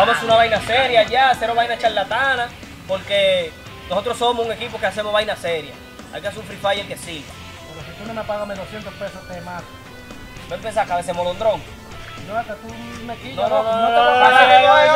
Vamos a hacer una vaina seria ya, cero vaina charlatana, porque nosotros somos un equipo que hacemos vaina seria. Hay que hacer un Free Fire que sirva. Pero si tú no me pagas mis 200 pesos, te mato. No empezar a cabeza molondrón. No, que tú me quillas, No, no, no, no, no, no,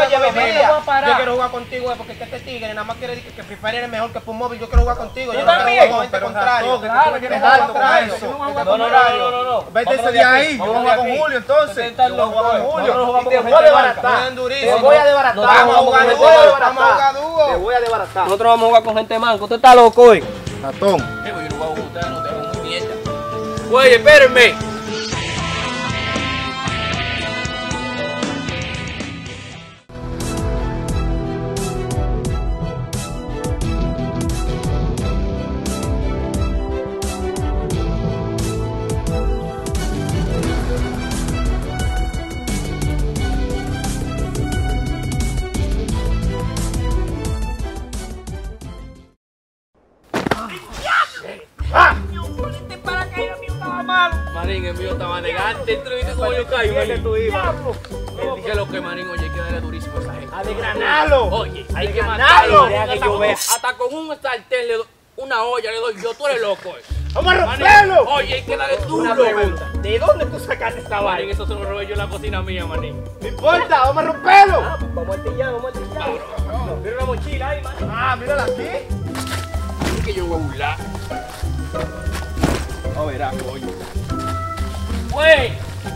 aquí, ahí, yo voy a vámonos jugar de con aquí. Julio entonces. Ustedes están Yo voy a jugar locos, con eh. Julio. Nosotros jugamos Te con voy a gente desbaratar. Juegan durísimo. Te voy a desbaratar. Nosotros Vamos a jugar Te dúo. voy a Vamos a desbaratar. jugar dúo. Te voy a desbaratar. Nosotros vamos a jugar con gente manco. Usted está loco hoy. Ratón. Yo no juego con ustedes, no tengo muy mierda. Güey, espérenme. Elegante. ¿Tú viste cómo yo caigo? Marín? Él dice lo que Marín, oye, hay que darle durísimo a esa gente. A desgranarlo. Oye, hay que matarlo. Hasta con- vea. Hasta con un sartén le doy, una olla le doy yo. Tú eres loco, eh. Vamos a romperlo. Oye, hay que darle duro. Una pregunta. ¿De dónde tú sacaste esta Marín, vaina? eso se lo robé yo en la cocina mía, Marín. No importa, vamos a romperlo. Vamos al tillado, vamos al tillado. Mira una mochila ahí, man. Ah, mírala aquí. Es que yo voy a burlar. A ver, ah, coño. Güey,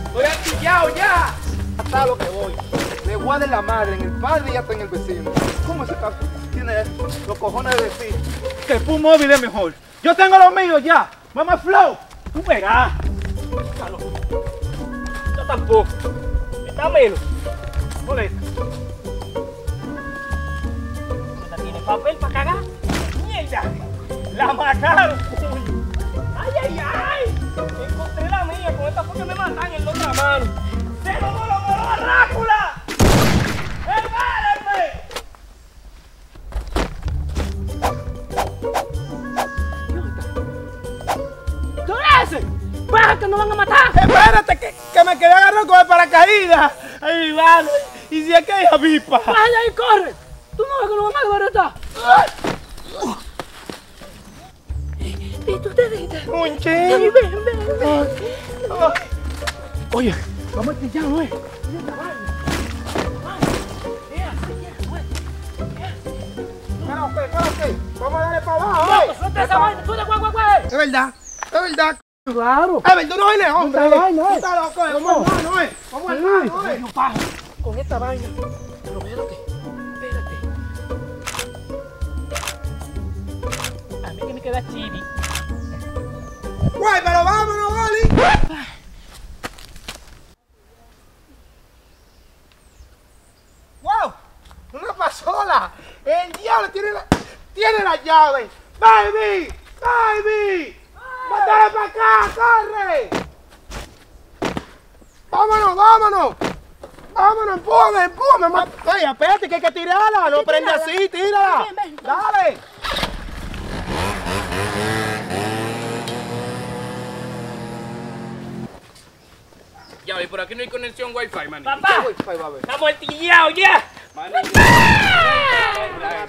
estoy artillado ya. Hasta lo que voy. Le voy a dar la madre en el padre y hasta en el vecino. ¿Cómo ese caso tiene los cojones de decir que el Pum móvil es mejor? Yo tengo los míos ya. Mamá Flow. Tú verás. Yo tampoco. Está menos. Molesta. ¿Esta tiene papel para cagar? ¡Mierda! ¡La mataron! ¡Ay, ay, ay! Encontré mía, con esta fue que me matan en la otra mano. ¡Se lo voló a Drácula! ¡Espérenme! ¿Qué haces? ¡Baja que nos van a matar! Espérate, que, que me quedé agarrado con el paracaídas. Ay, vale. Y si es que hay avispa. ¡Baja ahí, corre! ¿Tú no ves que nos van a desbaratar? ¿Y tú te dices? Un Ven, ven, ven, Oye, Vamos a ya, ok. Vamos a darle para abajo. ¡Vamos, suelta esa vaina! ¡Suelta, guay, guay, guay! Es verdad, es verdad. ¡Claro! Es verdad, no hombre. Esta vaina, Tú eh. estás loco. Vamos eh. Vamos. Con esta vaina. Pero que. Espérate. A mí que me queda chibi. Pero vámonos, Oli. ¡Una pasola! ¡El diablo tiene la, tiene la llave! ¡Baby! ¡Baby! ¡Mándale para acá! ¡Corre! ¡Vámonos, vámonos! ¡Vámonos, empújame, empújame! ma- ¡Ey, espérate que hay que tirarla! ¡No prende así, tírala! Ven, ven, ven. ¡Dale! Ya, y por aquí no hay conexión wifi, Marín. ¡Papá! ¡Estamos altillados ya!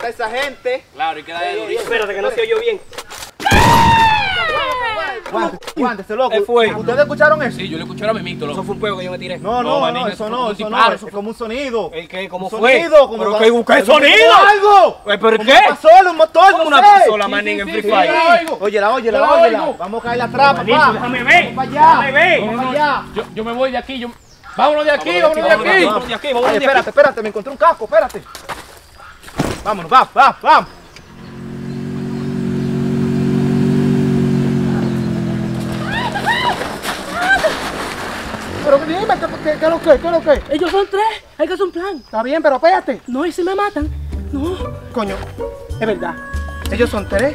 Esa gente. Claro, hay que darle durísimo. Espérate que no se oyó bien. Loco. ¿Qué fue? ¿Ustedes escucharon eso? Sí, yo le escuché a mi micro, Eso loco. fue un juego que yo me tiré. No, No, no, manín, no, eso no, eso no, eso fue como un sonido. ¿El qué? ¿Cómo Un fue? sonido, como ¿Pero qué, qué como sonido? algo! Eh, ¿Pero Como qué? una pasola, un motor, ¿Cómo no una manín, en Free Sí, Fire? Óyela, óyela, óyela. Vamos a caer la papá. déjame ver. Vamos para allá. Déjame ver. Vamos para allá. Yo, yo me voy de aquí, yo... Vámonos de aquí, Vámonos de aquí, vámonos de aquí, vámonos de aquí. espérate, espérate, me encontré un casco, espérate. Vámonos, va, va, vamos. Pero dime, ¿qué, qué, qué es lo que? ¿Qué es lo que? Ellos son tres. Hay que hacer un plan. Está bien, pero espérate. No, y si me matan. No. Coño, es verdad. Ellos son tres.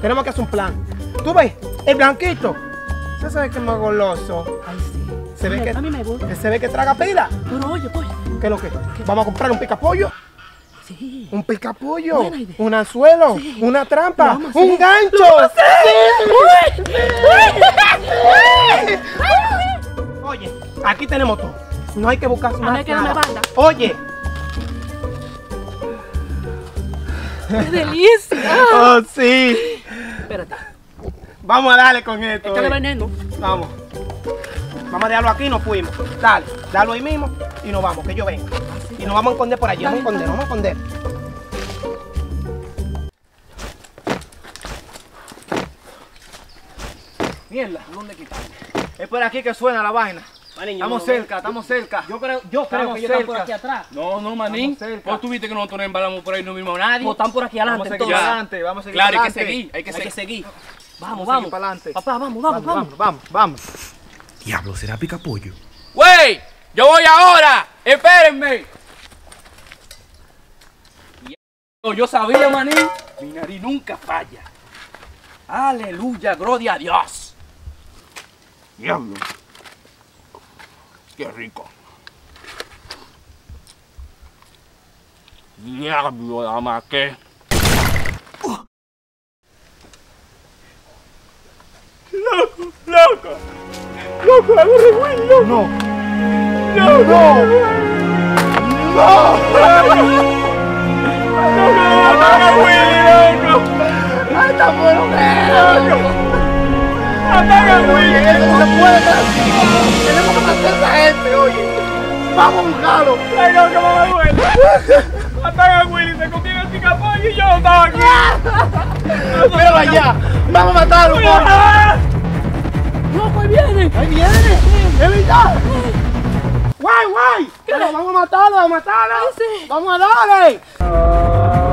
Tenemos que hacer un plan. ¿Tú ves? El blanquito. ¿Se sabe que es más goloso? Ay, sí. Se ve que, A mí me gusta. que se ve que traga pila. Pero oye, pues. ¿Qué es lo que? Vamos a comprar un picapollo. Un picapollo. Un anzuelo. Una trampa. Un gancho. Oye, aquí tenemos todo. No hay que buscar ah, más. Hay que. Banda. Oye. ¡Qué delicia! ¡Oh, sí! Espérate. Vamos a darle con esto. Vamos. Vamos a dejarlo aquí y nos fuimos. Dale, dalo ahí mismo y nos vamos, que yo venga. Y nos vamos a esconder por allí. Vamos a esconder, vamos a esconder. Mierda, ¿dónde quitamos? Es por aquí que suena la vaina. Estamos cerca, estamos cerca. Yo creo, yo creo Estamos que ellos están por cerca. aquí atrás. No, no, manín. Vos tuviste que nosotros nos embalamos por ahí, no vimos a nadie. Están por aquí Vamos a adelante, seguir adelante, vamos a seguir Claro, hay que adelante. seguir, hay que Hay que seguir. seguir. Vamos, Vamos vamos. para adelante. Papá, vamos, vamos, vamos. vamos, vamos. Diablo, ¿será picapollo? ¡Wey! ¡Yo voy ahora! ¡Espérenme! Yo- Yo sabía, manín. Mi nariz nunca falla. Aleluya, gloria a Dios. Diablo. Qué rico. Diablo, dama, ¿qué? Matan a Willy, se contiene el picapollo y yo no estaba aquí. Pero allá, vamos a matarlo. ¡Loco, ahí viene! Ahí viene, es verdad. Guay, guay. Pero vamos a matarlo, vamos a matarlo. Vamos a darle.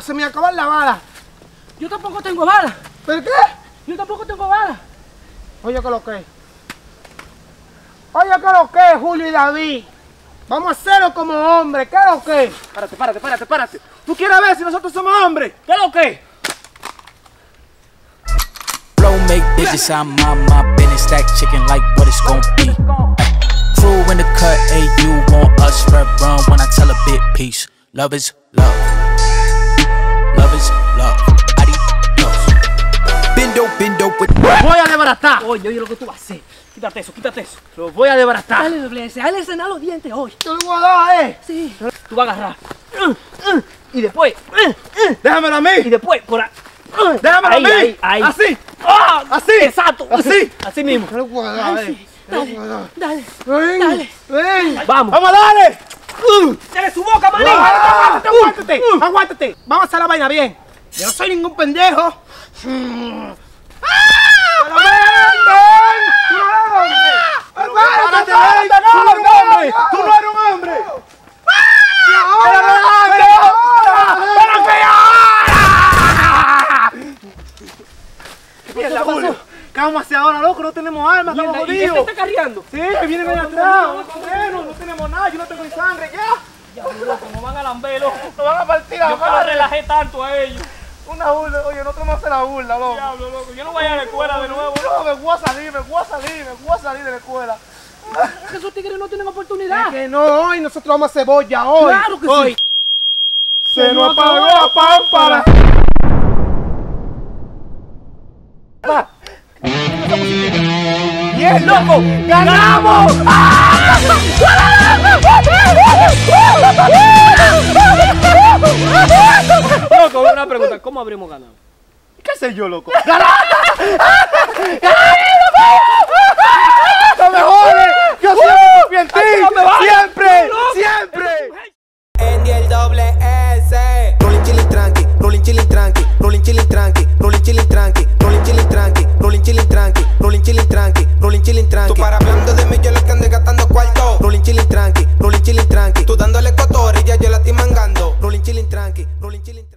Diablo, se me acabó la bala. Yo tampoco tengo bala. ¿Pero qué? Yo tampoco tengo bala. Oye, ¿qué lo que? Oye, ¿qué lo que, Julio y David? Vamos a hacerlo como hombres, ¿qué lo que? Párate, párate, párate, párate. ¿Tú quieres ver si nosotros somos hombres? ¿Qué es lo que? Flow make digits, I'm on my business. Stack chicken like what it's gon' be. Crew in the cut, hey, you want us red run when I tell a bit peace. Love is. Love desbaratar. Oye, oye lo que tú vas a hacer. Quítate eso, quítate eso. Lo voy a desbaratar. Dale, doble S. Dale cenar los dientes hoy. Yo le voy a dar, eh. Sí. Tú vas a agarrar. Y después. Déjamelo a mí. Y después, por ahí. Déjamelo Ahí, a mí. ahí, ahí. Así. ¡Ah! Así. Exacto. Así. Así mismo. Yo le voy a dar, eh. Dale, dale. Ven, Dale. ven. Vamos. Vamos a darle. ¡Dale su boca, manín! Aguántate, aguántate, aguántate. Vamos a hacer la vaina bien. Yo no soy ningún pendejo. ¡Pero ven, ven! ¡Tú no eres hombre! Párate, ¡Párate. Tú no eres un hombre. Tú no eres un hombre. ¡Y ahora! Pero ahora, ¡Pero que ahora! Mierda, Julio. ¿Qué vamos a hacer ahora, loco? No tenemos armas, estamos ¿Y jodidos. está cargando? Sí, que viene de atrás. A. No tenemos nada. Yo no tengo ni sangre. Ya. Ya, loco, no van a lamber, loco. Nos van a partir la Yo que lo madre. relajé tanto a ellos. Una burla. Oye, no tenemos que hacer la burla, loco. Diablo, loco. Yo no voy a la escuela de nuevo. No, me voy a salir, me voy a salir, me voy a salir de la escuela. Que esos tigres no tienen oportunidad. Que no, hoy nosotros vamos a hacer boya hoy. Claro que hoy. sí. Se nos apagó la pámpara. ¡Bien, loco! ¡Ganamos! ¡Ah! Loco, una pregunta. ¿Cómo habríamos ganado? ¿Qué sé yo, loco? ¡Ganado! ¡Ganado! ¡Uh! ¡No me jodes! ¡Yo siempre confío en ti! ¡Siempre!